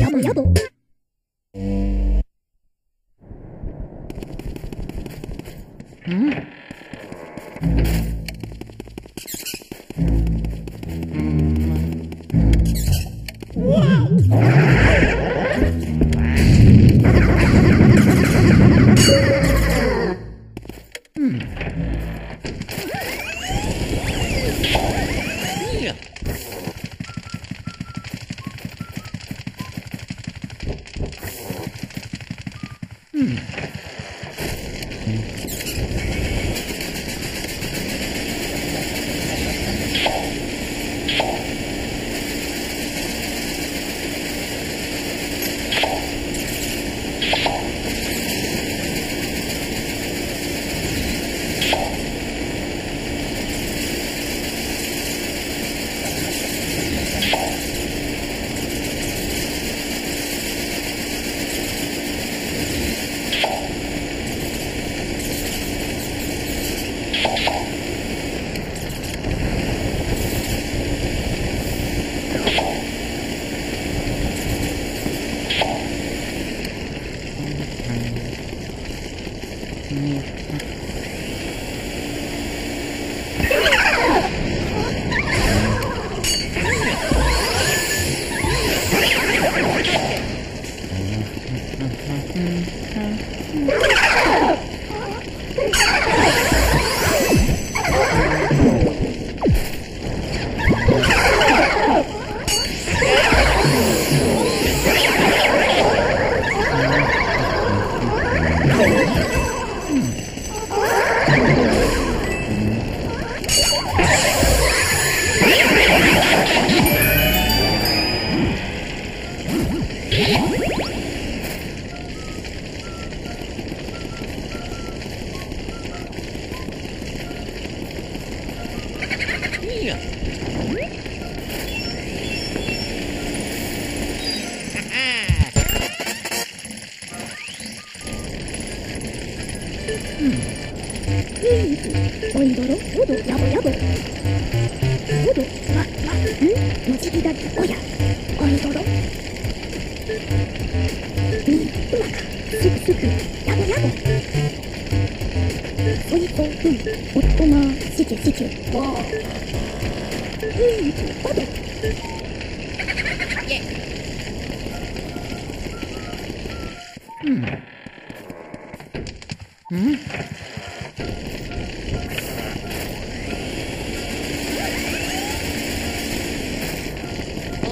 要不，要不。嗯。ぼ Mm-hmm. ぼおいどろおどやぼやぼおどままん。のちぎだおやおいとうんおっとましけしけわうんお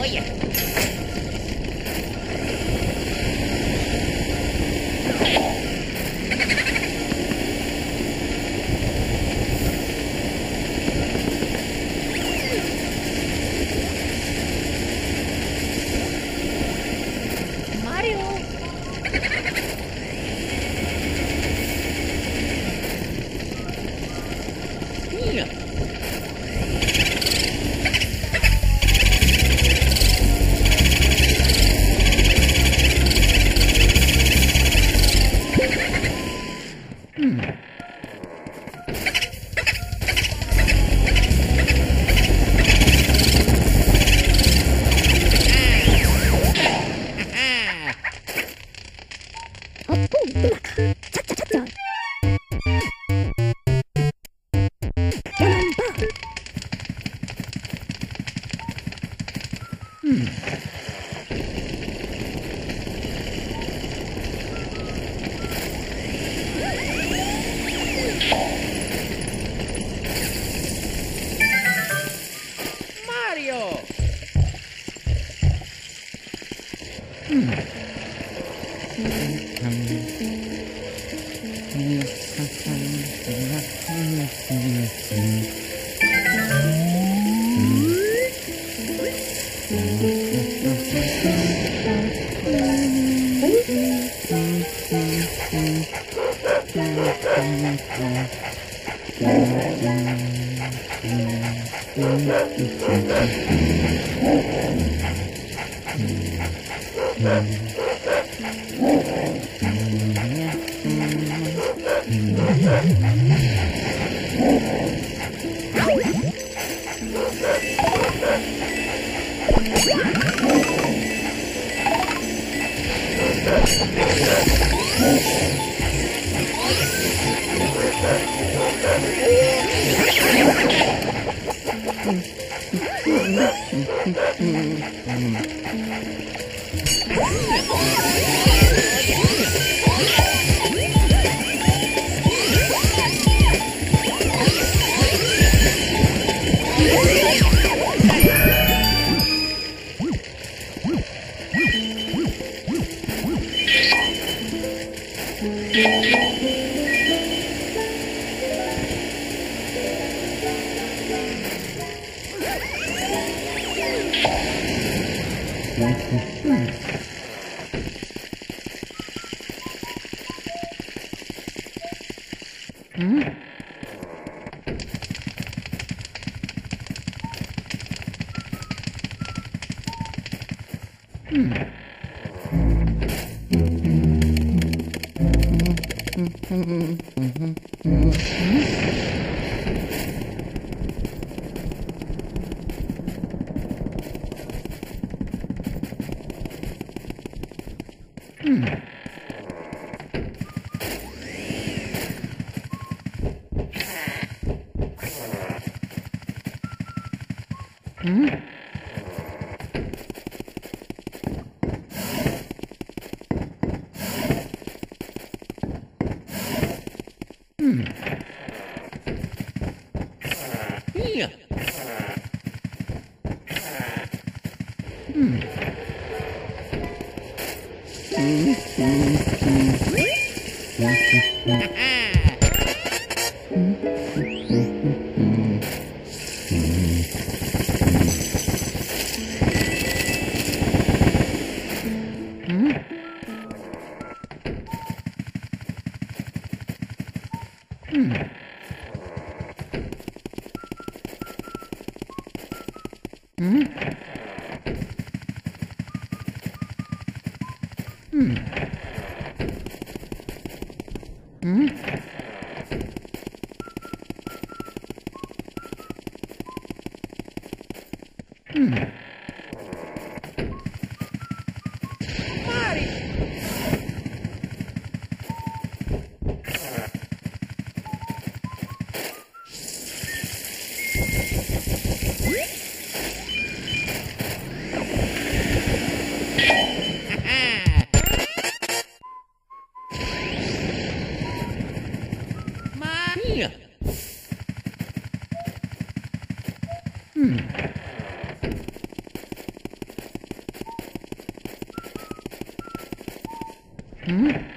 やな Mm-hmm. Mm-hmm. Mm-hmm. Hmm. Yeah. Mm. Ha ha! 嗯。嗯。嗯。